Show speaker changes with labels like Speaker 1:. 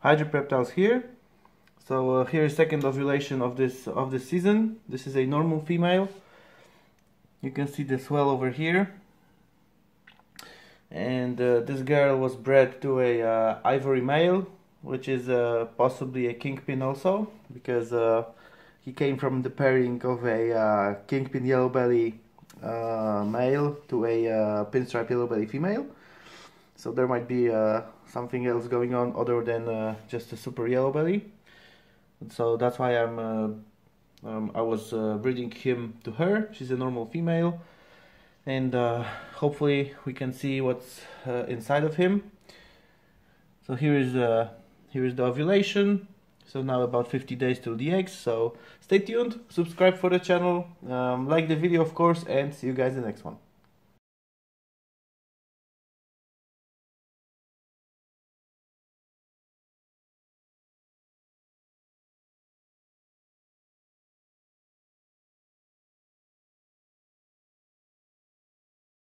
Speaker 1: hi GPreptiles here. So uh, here is second ovulation of this of the season. This is a normal female. You can see the swell over here. And uh, this girl was bred to a uh, ivory male, which is uh, possibly a kingpin also, because uh, he came from the pairing of a uh, kingpin yellow belly male to a pinstripe yellow belly female. So there might be something else going on other than just a super yellow belly. So that's why I'm um, I was uh, breeding him to her. She's a normal female, and uh, hopefully we can see what's uh, inside of him. So here is uh, here is the ovulation. So now about 50 days till the eggs. So stay tuned, subscribe for the channel, um, like the video of course, and see you guys in the next one.